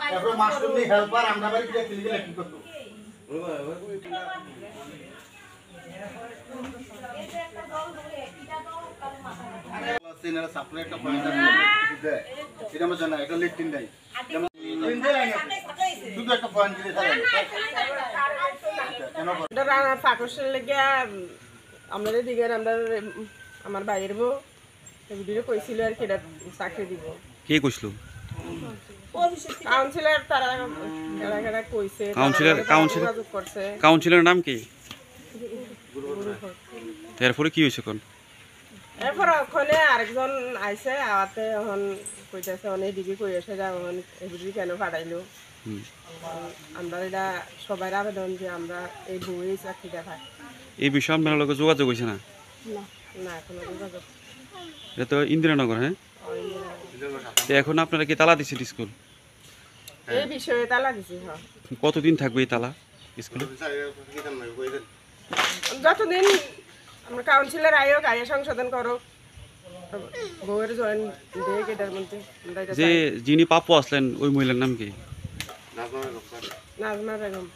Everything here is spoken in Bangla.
তারপর মাস্টার নি হেল্পার আমরা বাড়ি গিয়ে ক্লিনিকে লেখি করতো? সিনারা সাপ্লাই একটা পয়েন্ট আছে দেয় এটা মধ্যে না এটা লিফটিং নাই যেমন লিফটিং দেয় না শুধু একটা পয়েন্ট দিলে থাকে। কেন করে? এটা রান্নার ফাঁকসের লেগে আমরা দিকে আমরা আমার বাইরের বউ ভিডিও কইছিল আর কি এটা চাকরি দিব। কে কইছিল? কাউন্সিলর তারা এরা কইছে কাউন্সিলর- কাউন্সিলর- কাউন্সিলরের নাম কি? এরপরে কি হয়েছে কোন এরপর ওখানে আরেকজন আইছে আওয়াতে এখন কইতাছে অনেক ডিগ্রি কই এসে যা এখন এগুলি কেন পাঠাইলো আমরা এটা সবাই আবেদন যে আমরা এই বউই চাকরিটা পাই এই বিষয়ে আপনার লোক যোগাযোগ হয়েছে না? না না কোনো যোগাযোগ। এটা তো ইন্দিরানগর হ্যাঁ? এখন আপনারা কি তালা দিচ্ছেন স্কুল? এই বিষয়ে তালা দিছি হ্যাঁ কতদিন থাকবে এই তালা স্কুলে? যতদিন আমরা কাউন্সিলর আয়োগ আয় সংশোধন করো। বউয়ের জয়েন দিয়ে এটার মধ্যে? যে যিনি পাপ্পু আসলেন ওই মহিলার নাম কি? নাজমা বেগম।